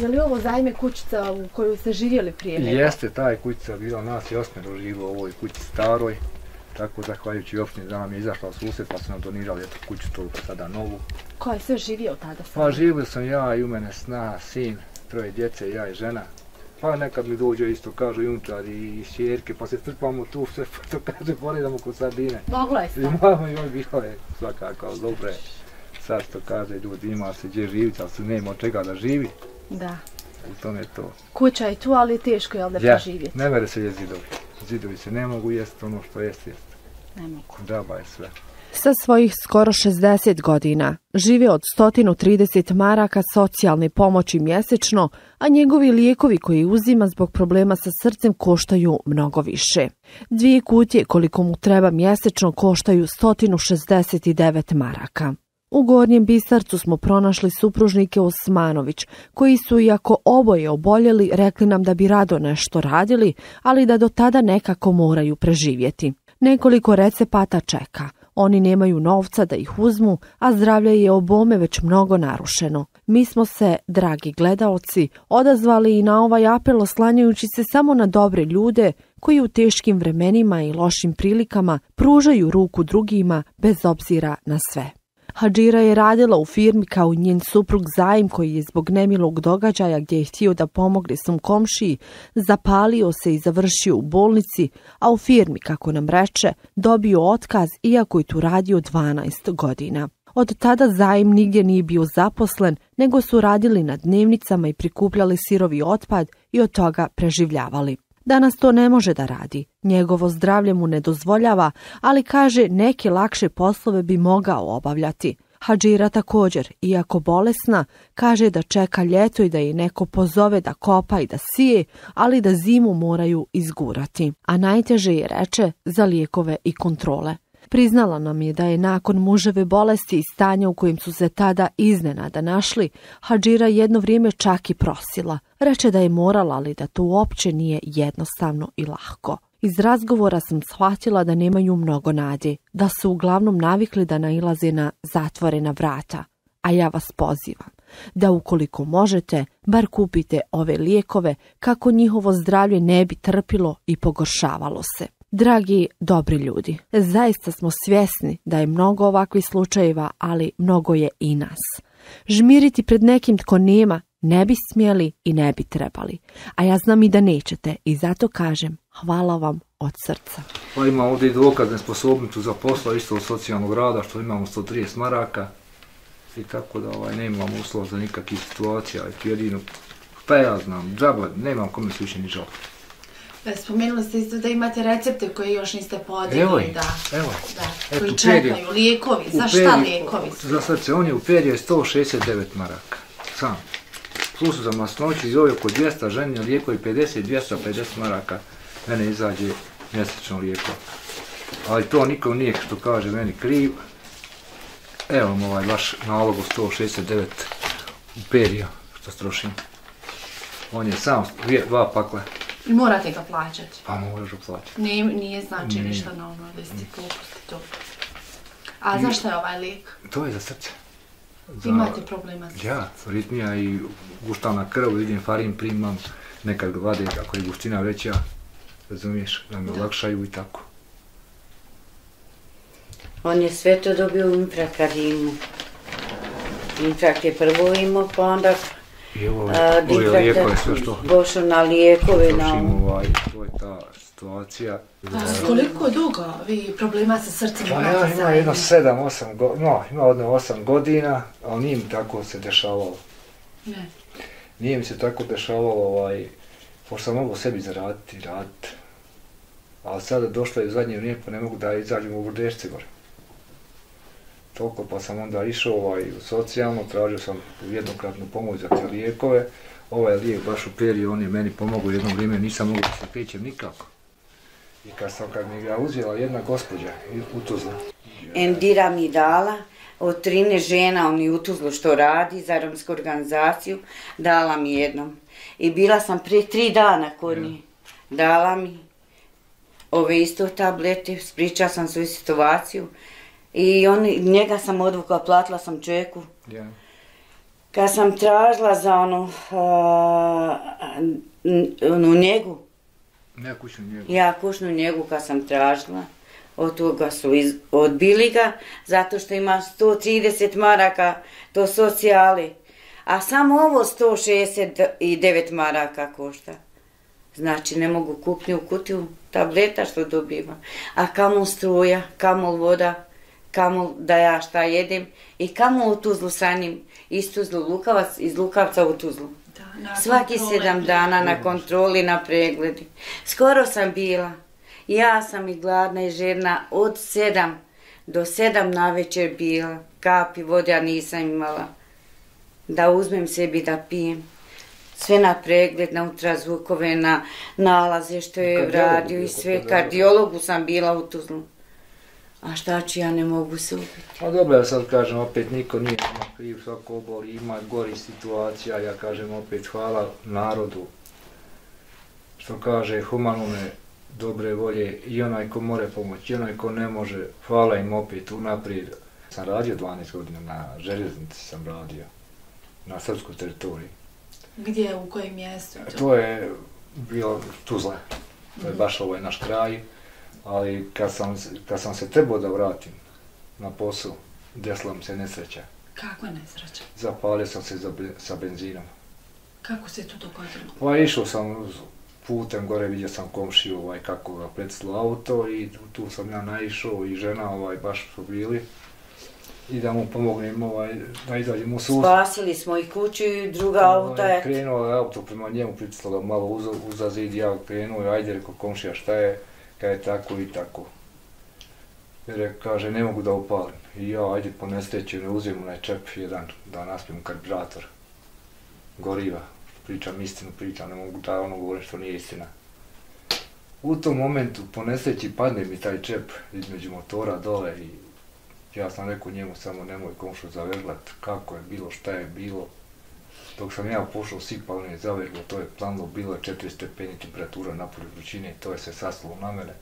Je li ovo zajme kućica u koju ste živjeli prije nego? Jeste, taj kućica bila nas i osmero živo u ovoj kući staroj. Tako, zahvaljujući opštini da nam je izašla u pa su nam donirali eto kuću toliko sada novu. Ko je sve živio tada sa? Pa živio sam ja i u mene sna, sin, troje djece, ja i žena. Pa nekad mi dođe isto, kažu junčar i šjerke, pa se strpamo tu sve, pa to kaže, poredamo kod sardine. Moglo je I sve. mama i on bilo je svakako dobre. Sad što kaže ljudi, ima se gdje živiti, ali se nema od čega da živi. Da. U tome je to. Kuća je tu, ali je teško je da Ja, preživjeti? ne mere se je zidovi. Zidovi se ne mogu jesti ono što jest, jest. Ne mogu. Džaba je sve. Sa svojih skoro 60 godina žive od 130 maraka socijalne pomoći mjesečno, a njegovi lijekovi koji uzima zbog problema sa srcem koštaju mnogo više. Dvije kutije koliko mu treba mjesečno koštaju 169 maraka. U Gornjem Bisarcu smo pronašli supružnike Osmanović, koji su, iako oboje oboljeli, rekli nam da bi rado nešto radili, ali da do tada nekako moraju preživjeti. Nekoliko recepata čeka. Oni nemaju novca da ih uzmu, a zdravlje je obome već mnogo narušeno. Mi smo se, dragi gledaoci, odazvali i na ovaj apel oslanjajući se samo na dobre ljude koji u teškim vremenima i lošim prilikama pružaju ruku drugima bez obzira na sve. Hadžira je radila u firmi kao njen suprug Zaim koji je zbog nemilog događaja gdje je htio da pomogne svom komšiji, zapalio se i završio u bolnici, a u firmi, kako nam reče, dobio otkaz iako je tu radio 12 godina. Od tada Zaim nigdje nije bio zaposlen, nego su radili na dnevnicama i prikupljali sirovi otpad i od toga preživljavali. Danas to ne može da radi. Njegovo zdravlje mu ne dozvoljava, ali kaže neke lakše poslove bi mogao obavljati. Hadžira također, iako bolesna, kaže da čeka ljeto i da je neko pozove da kopa i da sije, ali da zimu moraju izgurati. A najteže je reče za lijekove i kontrole. Priznala nam je da je nakon muževe bolesti i stanja u kojim su se tada iznenada našli, Hadžira jedno vrijeme čak i prosila. Reče da je morala, ali da to uopće nije jednostavno i lahko. Iz razgovora sam shvatila da nemaju mnogo nade, da su uglavnom navikli da nailaze na zatvorena vrata. A ja vas pozivam da ukoliko možete, bar kupite ove lijekove kako njihovo zdravlje ne bi trpilo i pogoršavalo se. Dragi dobri ljudi, zaista smo svjesni da je mnogo ovakvih slučajeva, ali mnogo je i nas. Žmiriti pred nekim tko nema ne bi smjeli i ne bi trebali. A ja znam i da nećete i zato kažem hvala vam od srca. Pa ima ovdje i dokazne sposobnicu za posla isto od socijalnog rada što imamo 130 maraka i tako da ovaj, nemamo uslova za nikakvih situacija. Jedino, pa ja znam, džaba, nemam kome se više ni žaliti. E, Spomenuli ste isto da imate recepte koje još niste podigli, Evo ih, da. evo. Da, Eto, koji u čekaju, periodu- lijekovi, U za šta lijekovi su? Za srce, on je u periodu 169 maraka, sam. Plus za masnoću i ove oko 200, ženje lijekovi 50, 250 maraka, mene izađe mjesečno lijeko. Ali to nikom nije što kaže meni kriv. Evo vam ovaj vaš nalog od 169 u periodu što strošim. On je sam, dvije, dva pakle, I morate ga plaćati. pa možeš uplatiti. Nije, nije znači Nije. ništa na ono listi, popusti to. A zašto je ovaj lijek? To je za srce. Za- Imate problema s Ja, ritmija i guštana krv, vidim farin primam, nekad ga vade ako je guština veća, razumiješ, da me olakšaju i tako. On je sve to dobio u imao. Infrakt je prvo imao, pa onda I ovo a, je, lijekove, sve što došao na lijekove. Na, ovaj, to je ta situacija. A koliko dugo vi problema sa srcem Pa imate ja ima zajedno? jedno 7-8 godina, no, ima jedno 8 godina, ali nije mi tako se dešavalo. Ne. Nije mi se tako dešavalo, ovaj, pošto sam mogao sebi zaraditi, raditi. Ali sada došlo je u zadnje vrijeme, pa ne mogu da izađem u Brdešce gore. Toliko, pa sam onda išao ovaj, u socijalno, tražio sam jednokratnu pomoć za te lijekove. Ovaj lijek baš u periju, on je meni pomogao jedno vrijeme, nisam mogao da se pećem nikako. I kad sam, kad mi ga uzela jedna gospođa u Tuzla, Endira mi dala od 13 žena oni u Tuzlu što radi za romsku organizaciju, dala mi jednom. I bila sam prije tri dana kod nje. Dala mi ove isto tablete, spričala sam svoju situaciju. I on, njega sam odvukla, platila sam čeku. ja, Kad sam tražila za onu, n- onu njegu, Ne kućnu njegu. ja kućnu njegu kad sam tražila, od toga su iz, odbili ga, zato što ima 130 maraka do socijali, a samo ovo 169 maraka košta. Znači ne mogu kupiti u kutiju tableta što dobivam. A kamo struja, kamo voda, kamo da ja šta jedem i kamo u Tuzlu sa njim. Iz Tuzlu Lukavac, iz Lukavca u Tuzlu. Da, Svaki kontrole sedam dana na kontroli, na pregledi. Skoro sam bila. Ja sam i gladna i žedna od sedam do sedam na večer bila. Kapi vode ja nisam imala. Da uzmem sebi da pijem. Sve na pregled, na ultrazvukove, na nalaze što je radio i sve. Kardiologu sam bila u Tuzlu. A šta ću ja ne mogu se ubiti. A dobro, ja sad kažem, opet niko nije ima kriv, svako oboli, ima gori situacija, ja kažem opet hvala narodu, što kaže humanome dobre volje i onaj ko more pomoći, i onaj ko ne može, hvala im opet unaprijed. Sam radio 12 godina na željeznici, sam radio, na srpskoj teritoriji. Gdje, u kojem mjestu? To je bilo Tuzla, to je baš ovaj naš kraj, ali kad sam, kad sam se trebao da vratim na posao, desila mi se nesreća. Kakva nesreća? Zapalio sam se za, sa benzinom. Kako se to dogodilo? Pa išao sam putem gore, vidio sam komšiju ovaj, kako ga predstavilo auto i tu sam ja naišao i žena ovaj, baš su bili. I da mu pomognem ovaj, da izađem u susret. Spasili smo i kuću i druga auta. Ovaj, eto. Krenuo je auto prema njemu, pricalo ga malo uza, uza zid, ja krenuo, ajde, rekao komšija šta je, kada je tako i tako. Jer kaže, ne mogu da upalim. I ja, ajde, po nesreći, ne uzim onaj čep jedan, da naspijem karburator. Goriva, pričam istinu, pričam, ne mogu da ono govorim što nije istina. U tom momentu, po nesreći, padne mi taj čep između motora dole i ja sam rekao njemu samo nemoj komšu zaverglat, kako je bilo, šta je bilo. Dok sam ja pošao sipa, on je zaverglo, to je planlo, bilo je 4 stepeni temperatura napolju vrućine, to je se saslo na mene.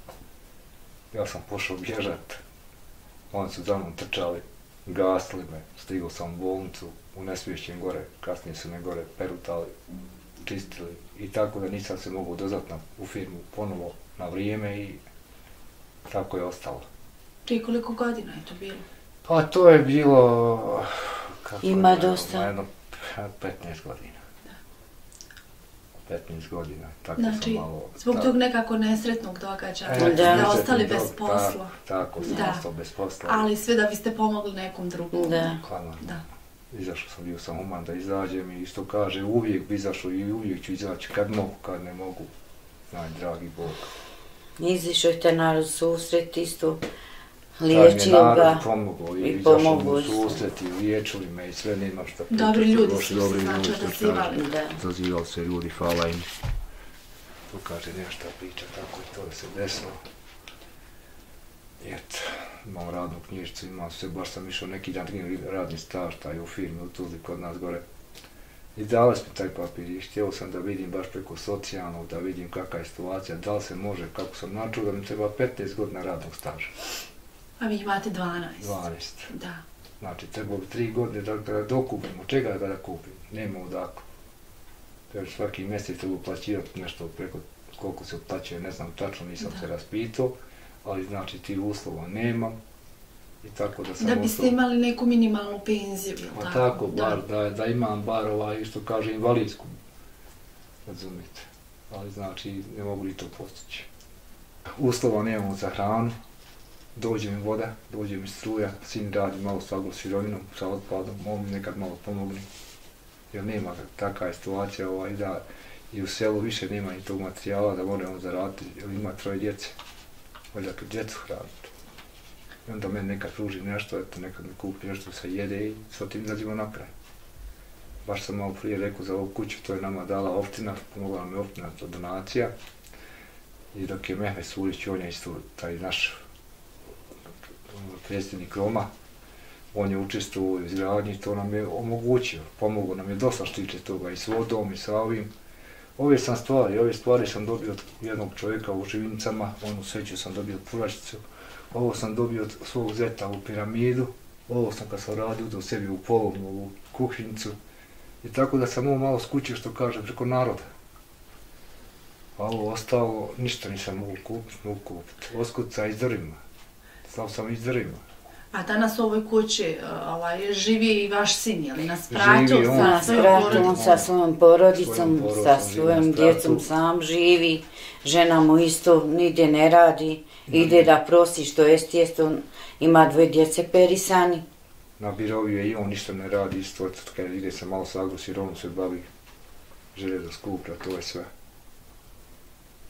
Ja sam pošao bježat, oni su za mnom trčali, gasili me, stigao sam u bolnicu, u nesvješćem gore, kasnije su me gore perutali, čistili i tako da nisam se mogao dozvat na, u firmu ponovo na vrijeme i tako je ostalo. Prije koliko godina je to bilo? Pa to je bilo... Kako Ima je, dosta. Jedno 15 godina. 15 godina, tako Znači, sam malo... zbog tako- tog nekako nesretnog događaja, E, da ste Da. ostali bez dog- posla. Tak, tako sam Da. ostao bez posla. Ali sve da biste pomogli nekom drugom. Da. Hvala. Da. Izašao sam, bio sam human da izađem i isto kaže, uvijek bi izašao i uvijek ću izaći kad mogu, kad ne mogu. Znaj, dragi Bog. Izišao je te narod susret isto. Mi je Liječio ga. pomogao i, i pomogao mu isto. susret i liječili me i sve, nemam šta Dobri pričati, ljudi došli su se, dobri znači, ljudi. Da. Zazivali se ljudi, hvala im. Tu kaže, nešto priča, tako i to je se desilo. I eto, imam radnu knjižicu, imam sve, baš sam išao neki dan radni staž, taj u firmi u Tuzli kod nas gore. I dali smo taj papir i htio sam da vidim baš preko socijalnog, da vidim kakva je situacija, da li se može, kako sam načuo da mi treba 15 godina radnog staža, A vi imate 12. 12. Da. Znači, trebalo bi tri godine da ga dokupimo. Čega da ga kupim? Nema odakle. Treba svaki mjesec treba uplaćivati nešto preko koliko se uplaćuje, ne znam tačno, nisam Da. se raspitao, ali znači ti uslova nemam. I tako da sam Da biste ostao- imali neku minimalnu penziju, ili Pa tako? tako, bar, da, da imam bar ovaj, što kaže, invalidsku. Razumite. Ali znači, ne mogu li to postići. Uslova nemamo za hranu, dođe mi voda, dođe mi struja, sin radi malo sa sirovinom, sa otpadom, on mi nekad malo pomogni. Jer nema takva je situacija ovaj, da i u selu više nema ni tog materijala da moramo zaraditi, jer ima troje djece. Odakle djecu hraniti. I onda meni nekad pruži nešto, eto nekad mi kupi nešto se jede i sa tim izađemo na kraj. Baš sam malo prije rekao za ovu kuću, to je nama dala optina, pomogla nam je optina za donacija. I dok je Mehmet Sulić, on je isto taj naš predsjednik Roma, on je učestvovao u izgradnji, to nam je omogućio, pomogao nam je dosta što toga i s vodom i sa ovim. Ove sam stvari, ove stvari sam dobio od jednog čovjeka u Živinicama, onu sveću sam dobio od puračicu, ovo sam dobio od svog zeta u piramidu, ovo sam kad sam radio do sebi u polovnu u kuhinjicu I tako da sam ovo malo skućio što kaže preko naroda. A ovo ostalo, ništa nisam mogu kupiti, mogu kupiti. Oskuca izdrvima. Slav sam izdrvima. A danas u ovoj kući uh, ovaj, živi i vaš sin, je li na spratu Živi on. sa svojom spratu, on porodicom? sa svojom porodicom, sa svojom djecom sam živi. Žena mu isto nigdje ne radi. Ide da prosi što jest, jest on ima dvoje djece perisani. Na birovi je i on ništa ne radi isto, kad ide se malo sagrusi, on se bavi železa skuplja, to je sve.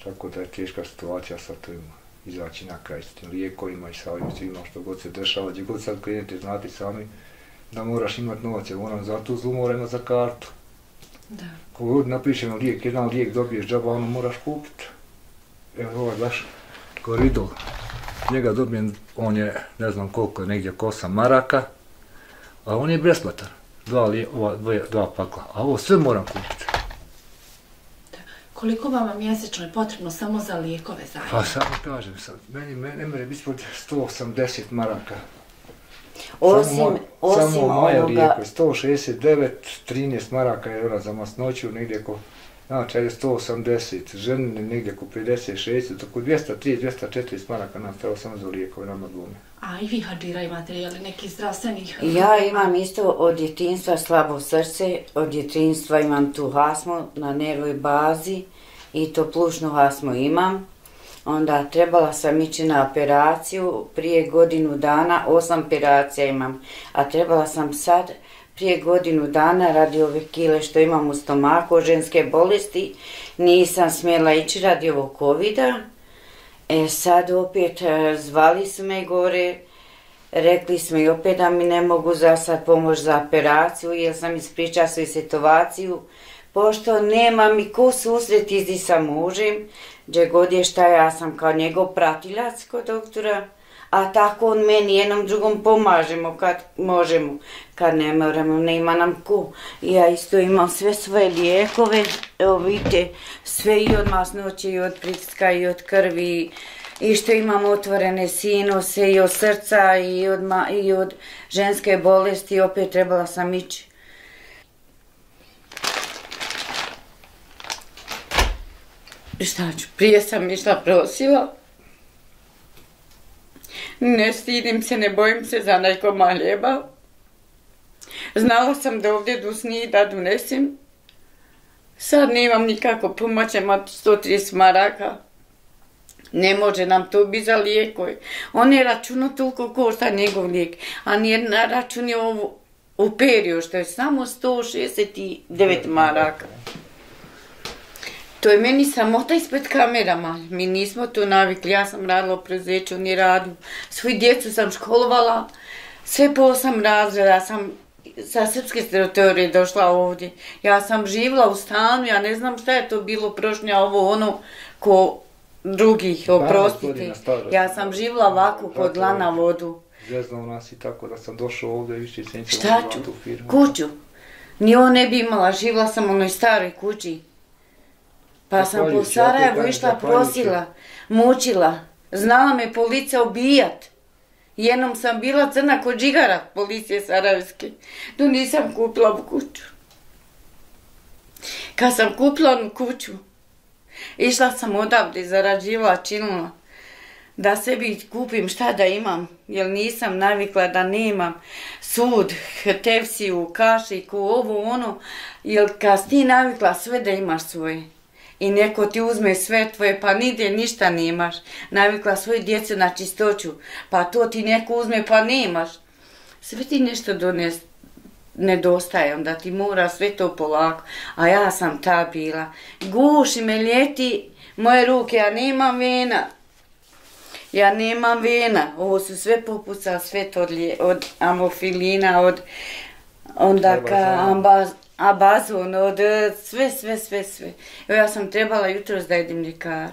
Tako da je teška situacija sa tim izaći na kraj s tim lijekovima i sa ovim svima što god se dešava, gdje god sad klijenti znati sami da moraš imati novac, jer moram za tu zlu, mora imati za kartu. Da. Kogo god napišemo lijek, jedan lijek dobiješ džaba, ono moraš kupiti. Evo ovaj baš koridor. Njega dobijem, on je ne znam koliko je, negdje 8 maraka, a on je besplatan. Dva, lije, ova, dvoje, dva pakla. A ovo sve moram kupiti. Koliko vama mjesečno je potrebno samo za lijekove zajedno? Pa samo kažem sad, meni me, ne mere biti ispod 180 maraka. Osim, samo, mo- osim samo moje ovoga, lijekove, 169, 13 maraka je ona za masnoću, negdje oko, znači, ajde 180, ženine negdje oko 56, oko 203, 240 maraka nam trebalo samo za lijekove, nama dvome. A i vi Hadžira imate je li neki zdravstvenih... Ja imam isto od djetinstva slabo srce, od djetinstva imam tu hasmu na nervoj bazi i to plušnu hasmu imam. Onda trebala sam ići na operaciju prije godinu dana, osam operacija imam, a trebala sam sad prije godinu dana radi ove kile što imam u stomaku, ženske bolesti, nisam smjela ići radi ovog covida. E sad opet e, zvali su me gore, Rekli smo i opet da mi ne mogu za sad pomoć za operaciju, jer sam ispričala svoju situaciju. Pošto nema mi ko susret izi sa mužem, gdje god je šta ja sam kao njegov pratilac kod doktora, a tako on meni jednom drugom pomažemo kad možemo, kad ne moramo, ne ima nam ko. Ja isto imam sve svoje lijekove, evo vidite, sve i od masnoće, i od pritiska, i od krvi, i što imam otvorene sinuse i od srca i od, ma, i od ženske bolesti, opet trebala sam ići. Šta ću, prije sam išla prosila. Ne stidim se, ne bojim se za nekoma hljeba. Znala sam da ovdje do da donesem. Sad nemam nikako pomoći, ima 130 maraka. Ne može nam to biti za lijekoj. On je računao toliko košta njegov lijek, a nije na račun je ovo u periju, što je samo 169 maraka. To je meni samota ispred kamerama. Mi nismo to navikli. Ja sam radila u preduzeću, on je radio. Svoju djecu sam školovala. Sve po osam razreda. Ja sam sa srpske teritorije došla ovdje. Ja sam živjela u stanu. Ja ne znam šta je to bilo prošnja ovo ono ko drugih, oprostite. Ja sam živjela ovako kod lana vodu. Zeznao nas i tako da sam došao ovdje i više se nisam Šta ću? tu firmu. Kuću. Ni on ne bi imala, živla sam u onoj staroj kući. Pa sam po Sarajevu išla prosila, mučila. Znala me policija ubijat. Jednom sam bila crna kod džigara policije Sarajevske. Tu nisam kupila u kuću. Kad sam kupila onu kuću, išla sam odavde, zarađivala, činila da sebi kupim šta da imam, jer nisam navikla da nemam sud, tepsiju, kašiku, ovo ono, jer kad ti navikla sve da imaš svoje i neko ti uzme sve tvoje, pa nigdje ništa nemaš, navikla svoju djecu na čistoću, pa to ti neko uzme pa nemaš, sve ti nešto dones, nedostaje, onda ti mora sve to polako, a ja sam ta bila, guši me ljeti, moje ruke, ja nemam vena, Ja nemam vena, ovo su sve popuca, sve to od, od amofilina, od onda ka Arbazon. Ambaz, abazon, od e, sve, sve, sve, sve. Evo ja sam trebala jutros da jedem ljekar.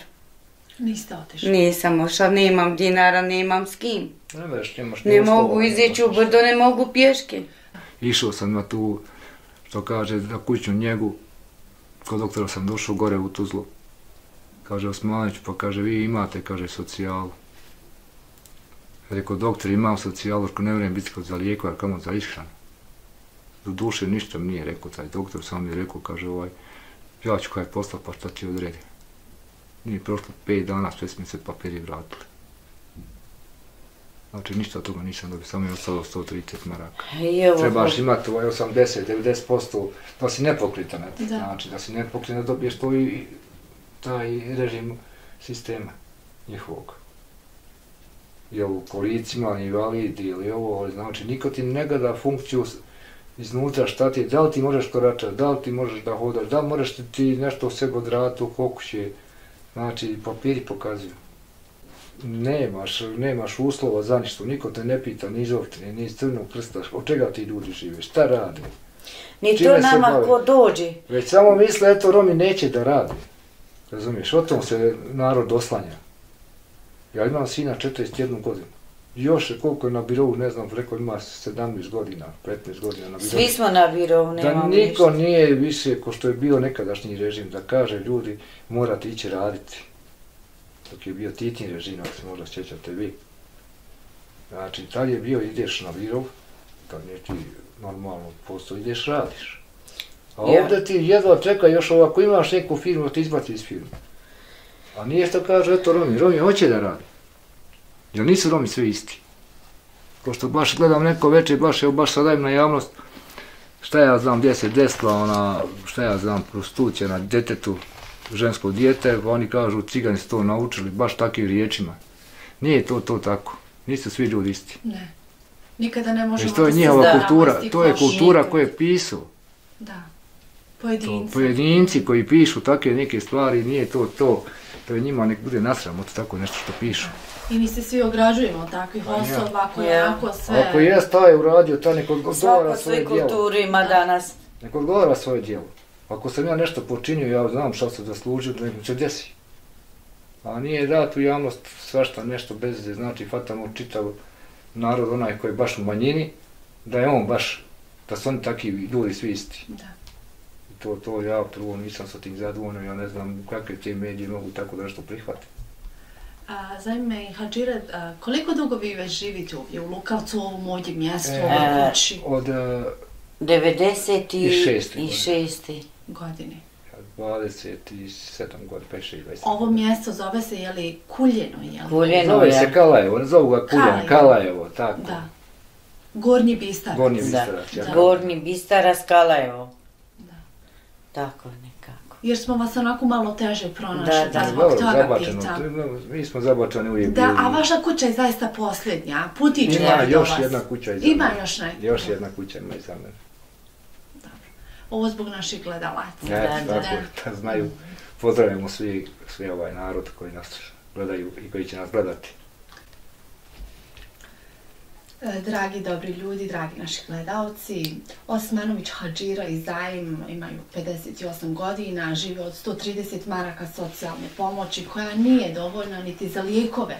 Niste otišli. Nisam ošla, nemam dinara, nemam s kim. Ne mereš, nemaš Ne mogu izići u brdo, ne mogu pješke. Išao sam na tu, što kaže, na kućnu njegu. Kod doktora sam došao gore u Tuzlu. Kaže Osmanić, pa kaže, vi imate, kaže, socijalu. Rekao, doktor, imam socijalu, ne vjerujem biti kod za lijekova, kamo za ishranu. Do duše ništa mi nije rekao taj doktor, samo mi je rekao, kaže ovaj, ja ću kaj posla, pa šta ti odredi. Nije prošlo 5 dana, sve smo se papiri vratili. Znači ništa od toga nisam dobio, samo je ostalo 130 maraka. I ovo, Trebaš imati ovaj 80-90% da si nepokritan. Da. znači da si nepokritan da dobiješ to i taj režim sistema njihovog. Jel u kolicima, invalidi ili ovo, ali znači niko ti ne gleda funkciju iznutra šta ti, da li ti možeš koračati, da li ti možeš da hodaš, da li možeš ti- ti nešto u sebe odrati u kokuće, znači papiri pokazuju. Nemaš, nemaš uslova za ništa, niko te ne pita ni iz Ovtrije, ni iz Crnog krsta, od čega ti ljudi žive, šta rade. ni to nama ko dođe. Već samo misle, eto, Romi neće da radi. Razumiješ, o tom se narod oslanja. Ja imam sina 41 godinu. Još koliko je na birovu, ne znam, preko ima 17 godina, 15 godina na birovu. Svi smo na birovu, Da nemamo niko ništa. nije više, ko što je bio nekadašnji režim, da kaže ljudi, morate ići raditi. Dok je bio Titin režim, ako se možda sjećate vi. Znači, tad je bio, ideš na birov, kad nije ti normalno posao, ideš radiš. A Ja. ovdje ti jedva čeka još ovako imaš neku firmu, ti izbaci iz firme. A nije što kaže, eto Romi, Romi hoće da radi. Jer nisu Romi svi isti. Ko što baš gledam neko večer, baš evo baš sada im na javnost, šta ja znam gdje se desila ona, šta ja znam, prostitucija na djetetu, žensko dijete, pa oni kažu cigani su to naučili, baš takvim riječima. Nije to to tako. Nisu svi ljudi isti. Ne. Nikada ne možemo Znači, to je da se njihova zavaravamo kultura, to je kultura koju je pisao. Da. To, Pojedinci. pojedinci koji pišu takve neke stvari, nije to to. To je njima nek bude nasram od tako nešto što pišu. I mi se svi ograđujemo od takvih Pa osoba koje Ja. onako sve... Ako je taj uradio, ta nek odgovara Svako svoje svoju djelo. kulturu ima danas. Nek odgovara svoje djelo. Ako sam ja nešto počinio, ja znam šta sam zaslužio, da nek mi se desi. A nije dat u javnost svašta nešto bez veze, znači fatamo čitav narod onaj koji je baš u manjini, da je on baš, da su oni takvi ljudi svi isti. Da. To, to ja prvo nisam sa tim zadovoljno, ja ne znam kakve te medije mogu tako da nešto prihvati. A, zanima me, Hadžire, koliko dugo vi već živite ovdje u Lukavcu, u ovom ovdje mjestu, E, u ovoj kući Od uh, 96. I šesti i godine. 6. godine? 27 godina, 26, 27. Ovo mjesto zove se, je li, Kuljeno, je li? Kuljeno. Zove se Kalajevo, ne zovu ga Kuljan, Kalajevo. Kalajevo, tako. Da. Gornji Bistarac. Gornji Da. Bistarac, ja. Da. Gornji Bistara Skalajevo. Da. Tako nekako. Jer smo vas onako malo teže pronašli, Da, da, da. zbog Dobro, toga zabačeno, pitam. to je, no, mi smo zabačani uvijek Da, bili. a vaša kuća je zaista posljednja, putić Ima vodi do još vas. jedna kuća iza Ima mene. još neka. Još jedna kuća ima iza mene. Ovo zbog naših gledalaca. Ne, Da, da, tako, da znaju. Pozdravljamo svi, svi ovaj narod koji nas gledaju i koji će nas gledati. E, dragi dobri ljudi, dragi naši gledalci, Osmanović Hadžira i Zajim imaju 58 godina, žive od 130 maraka socijalne pomoći koja nije dovoljna niti za lijekove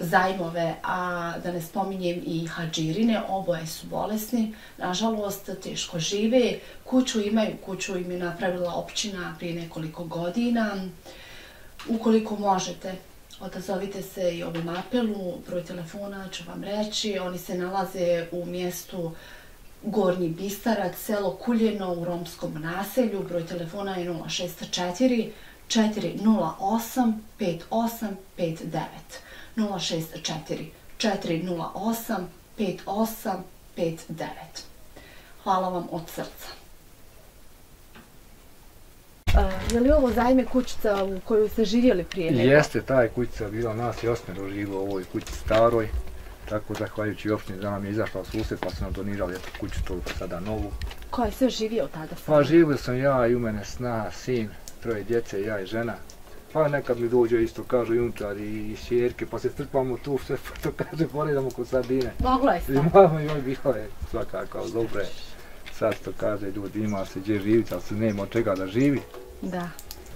zajmove, a da ne spominjem i Hadžirine, oboje su bolesni, nažalost teško žive, kuću imaju, kuću im je napravila općina prije nekoliko godina, Ukoliko možete, odazovite se i ovim apelu, broj telefona ću vam reći, oni se nalaze u mjestu Gornji Bistarac, selo Kuljeno u romskom naselju, broj telefona je 064 408 5859 064 408 5859 Hvala vam od srca je li ovo zajme kućica u kojoj ste živjeli prije nego? Jeste, taj kućica bila nas i osmero živo u ovoj kući staroj. Tako, zahvaljujući opštini da nam je izašla u susret, pa su nam donirali eto kuću tu sada novu. Ko je sve živio tada sa Pa živio sam ja i u mene sna, sin, troje djece, ja i žena. Pa nekad mi dođe isto, kažu i unutar i, i šjerke, pa se strpamo tu, sve to kaže, poredamo kod sardine. Mogla je I stati. mama i on bila je svakako dobre. Sad to kaže ljudi, ima se gdje živiti, ali se nema od čega da živi. Da.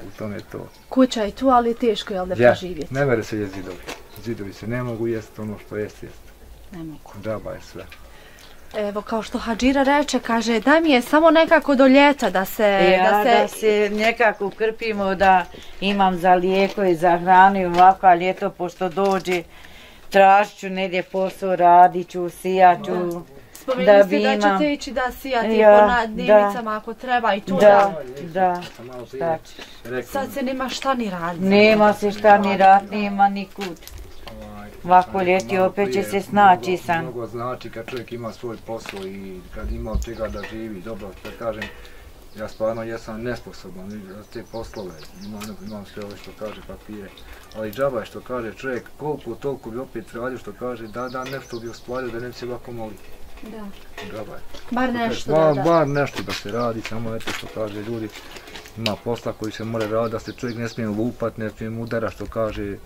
U tome je to. Kuća je tu, ali je teško je da Ja, preživjeti. ne mere se jest zidovi. Zidovi se ne mogu jesti, ono što jest, jest. Ne mogu. Džaba je sve. Evo, kao što Hadžira reče, kaže da mi je samo nekako do ljeta da se... Ja, da se, da se nekako krpimo da imam za lijekove, za hranu i ovako, a ljeto pošto dođe, tražit ću negdje posao, radit ću, sijat ću. Spomenuli da ste bi da imam. ćete ići da sijati Ja, po nadnevnicama ako treba i to da. Da, da. Sad se nema šta ni raditi. Nema se šta ni rad, nema nikud. Ovako sam ljeti opet će se snaći sam. Mnogo znači kad čovjek ima svoj posao i kad ima od čega da živi, dobro, da kažem, ja stvarno jesam nesposoban za te poslove, imam, imam sve ove što kaže papire, ali džaba je što kaže čovjek, koliko toliko bi opet radio što kaže, da, da, nešto bi ostvario da ne bi se ovako moliti. Da. Džaba je. Bar nešto da da. bar nešto da se radi, samo eto što kaže ljudi, ima posla koji se mora raditi, da se čovjek ne smije lupat, ne smije udara što kaže,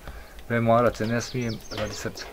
premarac se ne smije radi srca.